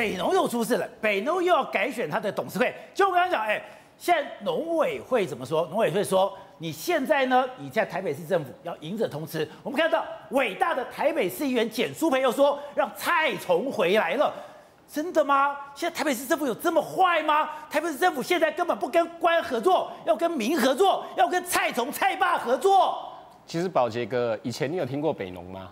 北农又出事了，北农又要改选他的董事会。就我刚刚讲，哎，现在农委会怎么说？农委会说，你现在呢，你在台北市政府要赢者通吃。我们看到伟大的台北市议员简书培又说，让蔡崇回来了。真的吗？现在台北市政府有这么坏吗？台北市政府现在根本不跟官合作，要跟民合作，要跟蔡崇、蔡爸合作。其实宝杰哥，以前你有听过北农吗？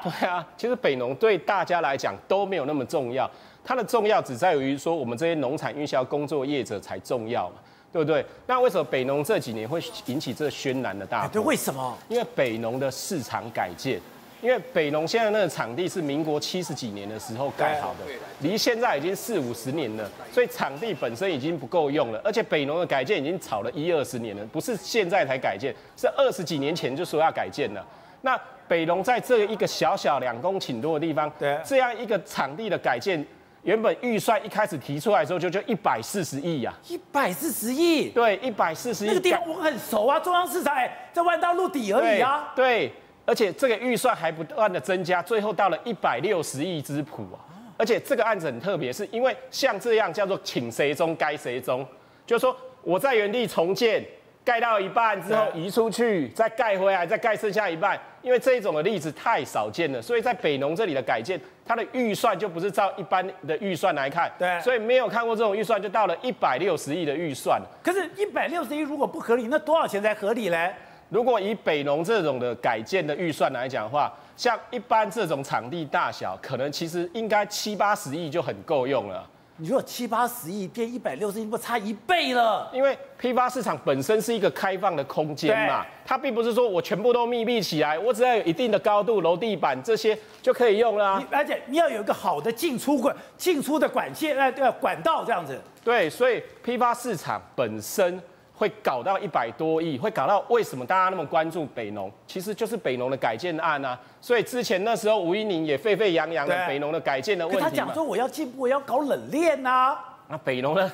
对啊，其实北农对大家来讲都没有那么重要，它的重要只在于说我们这些农产运销工作业者才重要嘛，对不对？那为什么北农这几年会引起这轩然的大波？对，为什么？因为北农的市场改建。因为北农现在那个场地是民国七十几年的时候盖好的，离现在已经四五十年了，所以场地本身已经不够用了。而且北农的改建已经炒了一二十年了，不是现在才改建，是二十几年前就说要改建了。那北龙在这一个小小两公顷多的地方，对，这样一个场地的改建，原本预算一开始提出来的时候就就一百四十亿呀，一百四十亿，对，一百四十亿。那个地方我很熟啊，中央市场哎，在万道路底而已啊，对。而且这个预算还不断的增加，最后到了一百六十亿之谱啊！而且这个案子很特别，是因为像这样叫做请谁中该谁中，就是说我在原地重建，盖到一半之后移出去，再盖回来，再盖剩下一半。因为这一种的例子太少见了，所以在北农这里的改建，它的预算就不是照一般的预算来看，对，所以没有看过这种预算，就到了一百六十亿的预算。可是，一百六十亿如果不合理，那多少钱才合理嘞？如果以北农这种的改建的预算来讲的话，像一般这种场地大小，可能其实应该七八十亿就很够用了。你说七八十亿变一百六十亿，不差一倍了？因为批发市场本身是一个开放的空间嘛，它并不是说我全部都密闭起来，我只要有一定的高度、楼地板这些就可以用了。而且你要有一个好的进出管、进出的管线，哎，对，管道这样子。对，所以批发市场本身。会搞到一百多亿，会搞到为什么大家那么关注北农？其实就是北农的改建案啊。所以之前那时候吴一宁也沸沸扬扬的北农的改建的问题他讲说我要进步，我要搞冷链呐。那北农呢？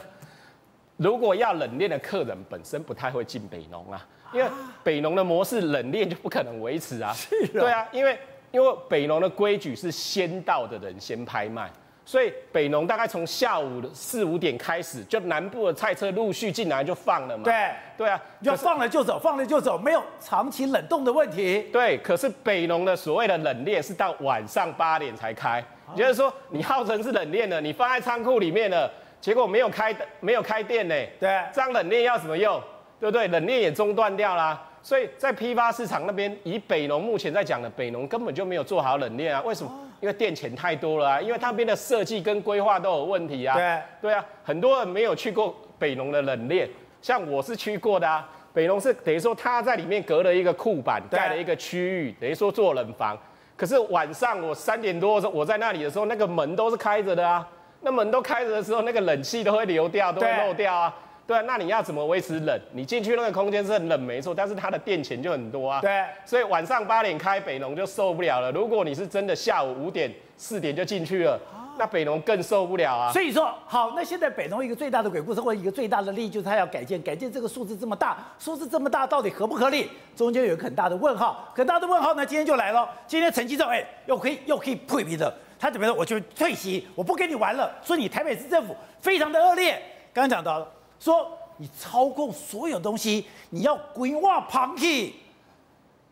如果要冷链的客人本身不太会进北农啊，因为北农的模式冷链就不可能维持啊。是对啊，因为因为北农的规矩是先到的人先拍卖。所以北农大概从下午的四五点开始，就南部的菜车陆续进来就放了嘛。对对啊，就放了就走，放了就走，没有长期冷冻的问题。对，可是北农的所谓的冷链是到晚上八点才开，也就是说你号称是冷链的，你放在仓库里面了，结果没有开没有开店呢。对，这样冷链要怎么用？对不对？冷链也中断掉啦。所以在批发市场那边，以北农目前在讲的，北农根本就没有做好冷链啊。为什么？因为店钱太多了啊，因为那边的设计跟规划都有问题啊。对对啊，很多人没有去过北农的冷链，像我是去过的啊。北农是等于说他在里面隔了一个库板，盖了一个区域，等于说做冷房。可是晚上我三点多的时候，我在那里的时候，那个门都是开着的啊。那门都开着的时候，那个冷气都会流掉，都会漏掉啊。对啊，那你要怎么维持冷？你进去那个空间是很冷，没错，但是它的电钱就很多啊。对，所以晚上八点开北农就受不了了。如果你是真的下午五点、四点就进去了，那北农更受不了啊。所以说，好，那现在北农一个最大的鬼故事或者一个最大的利益就是它要改建，改建这个数字这么大，数字这么大到底合不合理？中间有一个很大的问号，很大的问号呢，今天就来了。今天陈吉仲，哎，又可以又可以退皮的，他怎么说？我就退席，我不跟你玩了。说你台北市政府非常的恶劣，刚刚讲到了，说。你操控所有东西，你要规划旁去。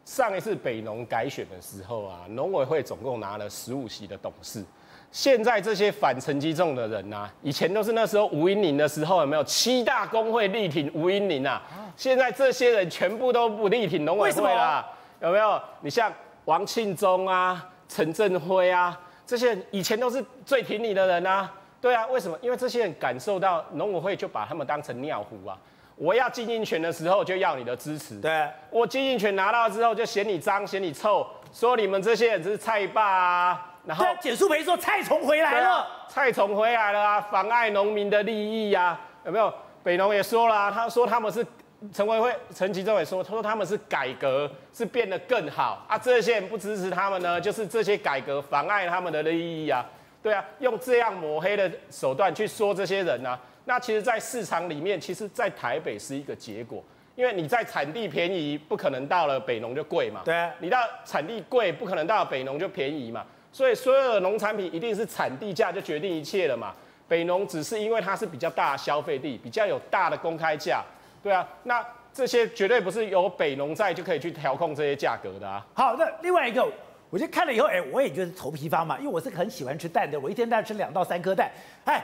上一次北农改选的时候啊，农委会总共拿了十五席的董事。现在这些反陈积重的人呐，以前都是那时候吴英玲的时候有没有七大工会力挺吴英玲啊？现在这些人全部都不力挺农委会啦，有没有？你像王庆忠啊、陈振辉啊，这些人以前都是最挺你的人啊。对啊，为什么？因为这些人感受到农委会就把他们当成尿壶啊！我要经营权的时候就要你的支持，对我经营权拿到之后就嫌你脏嫌你臭，说你们这些人只是菜霸啊！然后简书培说菜虫回来了，菜虫回来了啊，妨碍农民的利益呀，有没有？北农也说了，他说他们是陈委会陈其中也说，他说他们是改革是变得更好啊，这些人不支持他们呢，就是这些改革妨碍他们的利益啊。对啊，用这样抹黑的手段去说这些人呢？那其实，在市场里面，其实，在台北是一个结果，因为你在产地便宜，不可能到了北农就贵嘛。对，啊你到产地贵，不可能到了北农就便宜嘛。所以所有的农产品一定是产地价就决定一切了嘛。北农只是因为它是比较大的消费地，比较有大的公开价，对啊，那这些绝对不是有北农在就可以去调控这些价格的啊。好，那另外一个，我就看了以后，哎，我也觉得头皮发麻，因为我是很喜欢吃蛋的，我一天大概吃两到三颗蛋。哎，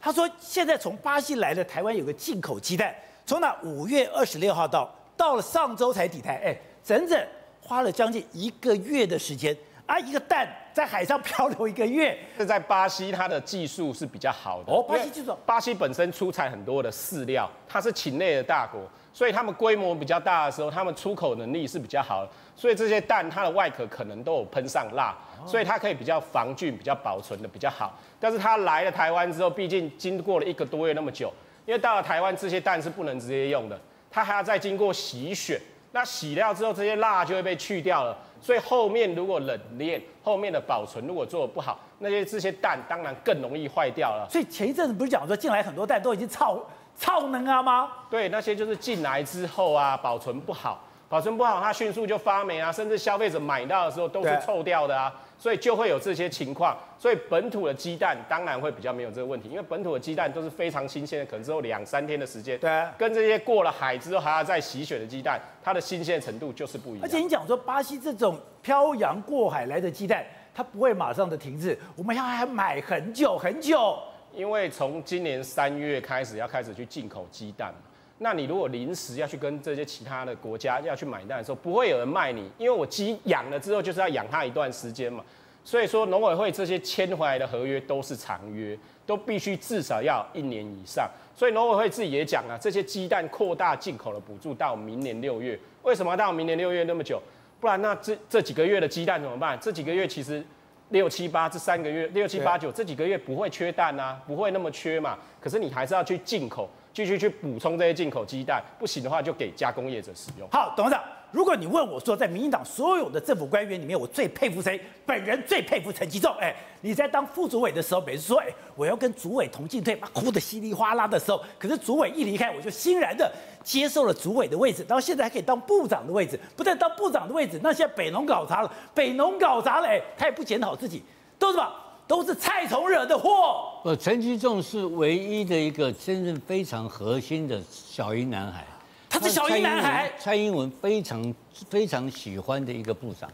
他说现在从巴西来的台湾有个进口鸡蛋，从那五月二十六号到到了上周才抵台，哎，整整花了将近一个月的时间。啊，一个蛋在海上漂流一个月，这在巴西它的技术是比较好的。哦，巴西技术，巴西本身出产很多的饲料，它是禽类的大国，所以他们规模比较大的时候，他们出口能力是比较好的。所以这些蛋它的外壳可能都有喷上蜡，所以它可以比较防菌、比较保存的比较好。但是它来了台湾之后，毕竟经过了一个多月那么久，因为到了台湾这些蛋是不能直接用的，它还要再经过洗选。那洗掉之后，这些蜡就会被去掉了。所以后面如果冷链，后面的保存如果做的不好，那些这些蛋当然更容易坏掉了。所以前一阵子不是讲说进来很多蛋都已经超超能啊吗？对，那些就是进来之后啊，保存不好，保存不好，它迅速就发霉啊，甚至消费者买到的时候都是臭掉的啊。所以就会有这些情况，所以本土的鸡蛋当然会比较没有这个问题，因为本土的鸡蛋都是非常新鲜的，可能只有两三天的时间。对，跟这些过了海之后还要再洗血的鸡蛋，它的新鲜程度就是不一样。而且你讲说巴西这种漂洋过海来的鸡蛋，它不会马上的停滞，我们要还买很久很久。因为从今年三月开始要开始去进口鸡蛋。那你如果临时要去跟这些其他的国家要去买蛋的时候，不会有人卖你，因为我鸡养了之后就是要养它一段时间嘛。所以说农委会这些签回来的合约都是长约，都必须至少要一年以上。所以农委会自己也讲了，这些鸡蛋扩大进口的补助到明年六月。为什么到明年六月那么久？不然那这这几个月的鸡蛋怎么办？这几个月其实六七八这三个月六七八九这几个月不会缺蛋啊，不会那么缺嘛。可是你还是要去进口。继续去补充这些进口鸡蛋，不行的话就给加工业者使用。好，董事长，如果你问我说，在民进党所有的政府官员里面，我最佩服谁？本人最佩服陈吉仲。哎，你在当副主委的时候，每次说，哎，我要跟主委同进退，哭得稀里哗啦的时候，可是主委一离开，我就欣然的接受了主委的位置，然后现在还可以当部长的位置，不但当部长的位置，那现在北农搞砸了，北农搞砸了，哎，他也不检讨自己，都是吧？都是蔡崇惹的祸。呃，陈其仲是唯一的一个真正非常核心的小英男孩。他是小英男孩。蔡英文非常非常喜欢的一个部长，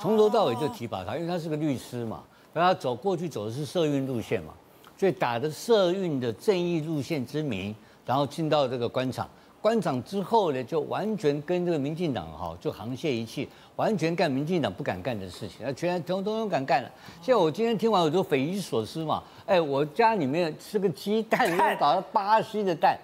从头到尾就提拔他，因为他是个律师嘛，然后走过去走的是社运路线嘛，所以打的社运的正义路线之名，然后进到这个官场。官场之后呢，就完全跟这个民进党哈就沆瀣一气，完全干民进党不敢干的事情，那全统统都敢干了。现在我今天听完我就匪夷所思嘛，哎，我家里面吃个鸡蛋，要搞到巴西的蛋，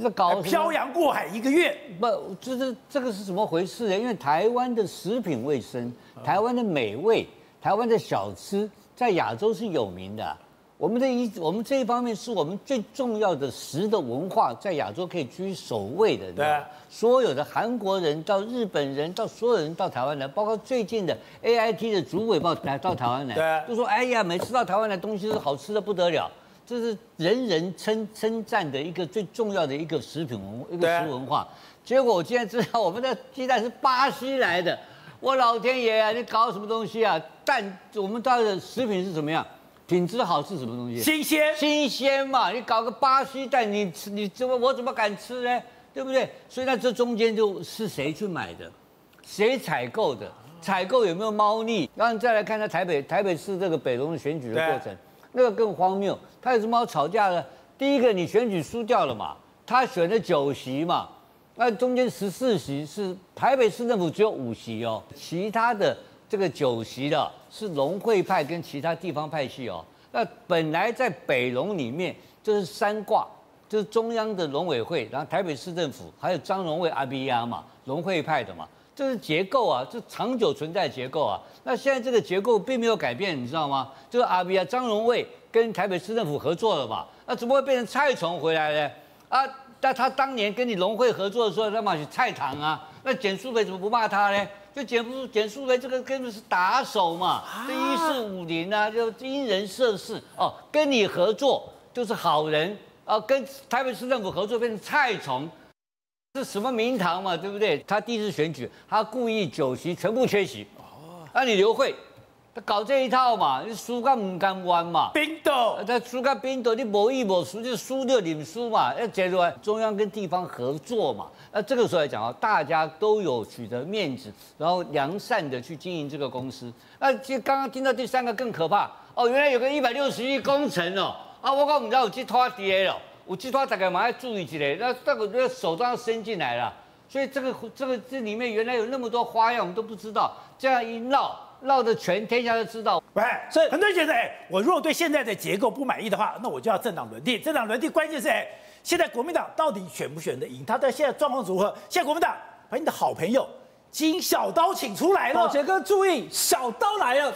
这搞漂洋过海一个月，不，这这这个是怎么回事呢？因为台湾的食品卫生，台湾的美味，台湾的小吃，在亚洲是有名的。我们的一，我们这一方面是我们最重要的食的文化，在亚洲可以居首位的。对，所有的韩国人到日本人到所有人到台湾来，包括最近的 A I T 的主委报来到台湾来，对，就说哎呀，每次到台湾来东西是好吃的不得了，这是人人称称赞的一个最重要的一个食品文一个食文化。结果我今天知道我们的鸡蛋是巴西来的，我老天爷啊，你搞什么东西啊？蛋我们到的食品是怎么样？品质好是什么东西？新鲜，新鲜嘛！你搞个巴西蛋，你吃你怎么我怎么敢吃呢？对不对？所以那这中间就是谁去买的，谁采购的，采购有没有猫腻？然后再来看下台北台北市这个北龙的选举的过程，那个更荒谬。他有什么好吵架的？第一个你选举输掉了嘛，他选了九席嘛，那中间十四席是台北市政府只有五席哦，其他的。这个九席的是龙会派跟其他地方派系哦。那本来在北龙里面就是三挂，就是中央的农委会，然后台北市政府，还有张荣卫阿比亚嘛，龙会派的嘛，这是结构啊，这长久存在结构啊。那现在这个结构并没有改变，你知道吗？就是阿比亚张荣卫跟台北市政府合作了嘛，那怎么会变成蔡崇回来呢？啊，那他当年跟你农会合作的时候，他嘛是蔡堂啊，那简书培怎么不骂他呢？就简不简素为这个根本是打手嘛，这一四五零啊，就因人设事哦，跟你合作就是好人啊，跟台北市政府合作变成菜虫，是什么名堂嘛，对不对？他第一次选举，他故意酒席全部缺席，哦，那你刘慧，他搞这一套嘛，你输个唔甘弯嘛。冰斗，他输个冰斗，你无义无输，就输就领输嘛。要结果中央跟地方合作嘛。那这个时候来讲啊，大家都有取得面子，然后良善的去经营这个公司。那其实刚刚听到第三个更可怕哦，原来有个一百六十亿工程哦，啊，我讲唔知有去拖跌了，有寄托大概马上注意起来，那那个这个手都要伸进来了。所以这个这个这里面原来有那么多花样，我们都不知道。这样一闹，闹得全天下都知道。喂，所以很多人觉得，哎，我如果对现在的结构不满意的话，那我就要政党轮替。政党轮替关键是，哎，现在国民党到底选不选得赢？他的现在状况如何？现在国民党把你的好朋友金小刀请出来了。宝杰哥注意，小刀来了，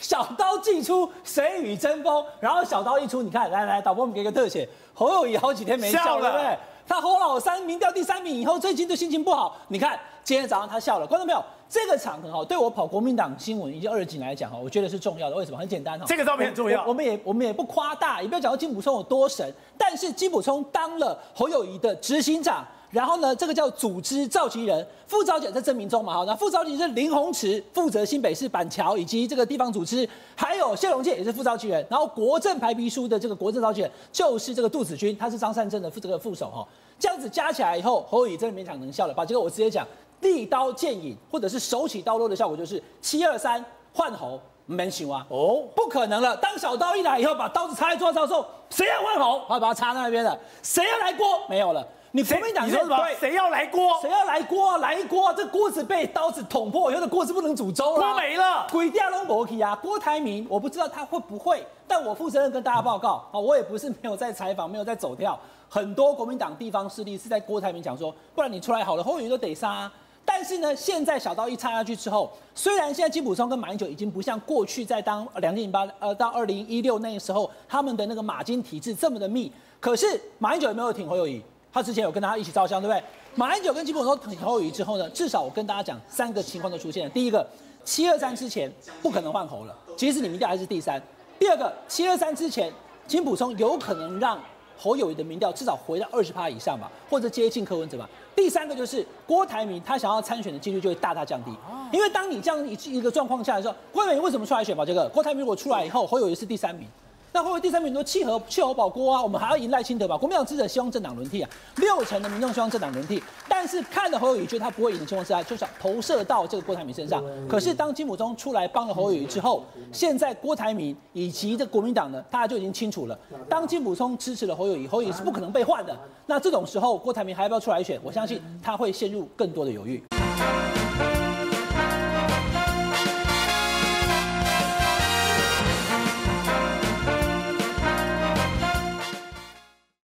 小刀既出，谁与争锋？然后小刀一出，你看，来来，导播我们给个特写，侯友谊好几天没笑了，对不对？他侯老三民调第三名以后，最近就心情不好。你看今天早上他笑了，观众朋友，这个场合哈，对我跑国民党新闻以及二警来讲哈，我觉得是重要的。为什么？很简单哈，这个照片很重要。我们也我们也不夸大，也不要讲到金普聪有多神，但是金普聪当了侯友谊的执行长。然后呢，这个叫组织召集人，副召集人在证明中嘛，好，那副召集人是林鸿池，负责新北市板桥以及这个地方组织，还有谢龙介也是副召集人，然后国政排比书的这个国政召集人就是这个杜子君，他是张善政的副这个副手哈，这样子加起来以后，侯友宜真的勉强能笑了吧？这个我直接讲，利刀见影或者是手起刀落的效果就是七二三换侯没行啊，哦，不可能了，当小刀一来以后，把刀子插在桌上之后，谁要换侯，好把它插在那边了，谁要来锅没有了。你国民党说什么？谁要来锅？谁要来锅？来锅！这锅子被刀子捅破，以后这锅子不能煮粥了。锅没了，鬼掉龙博奇啊！郭台铭，我不知道他会不会，但我负责任跟大家报告啊，我也不是没有在采访，没有在走掉。很多国民党地方势力是在郭台铭讲说，不然你出来好了，后援都得杀。但是呢，现在小刀一插下去之后，虽然现在金普松跟马英九已经不像过去在当两千零八呃到二零一六那个时候他们的那个马金体制这么的密，可是马英九有没有挺侯友谊？他之前有跟大家一起照相，对不对？马英九跟金普聪挺侯友谊之后呢，至少我跟大家讲三个情况都出现了。第一个，七二三之前不可能换侯了，即使你民调还是第三。第二个，七二三之前，金普聪有可能让侯友谊的民调至少回到二十趴以上吧，或者接近柯文哲吧。第三个就是郭台铭他想要参选的几率就会大大降低，因为当你这样一一个状况下的时候，郭台铭为什么出来选？宝这个郭台铭如果出来以后，侯友谊是第三名。那会不会第三名说契合契合保锅啊？我们还要赢赖清德吧？国民党支持希望政党轮替啊，六成的民众希望政党轮替，但是看了侯友谊觉得他不会赢的情况之下，就想投射到这个郭台铭身上。可是当金溥中出来帮了侯友谊之后，现在郭台铭以及这国民党呢，大家就已经清楚了。当金溥中支持了侯友谊，侯友谊是不可能被换的。那这种时候，郭台铭还要不要出来选？我相信他会陷入更多的犹豫。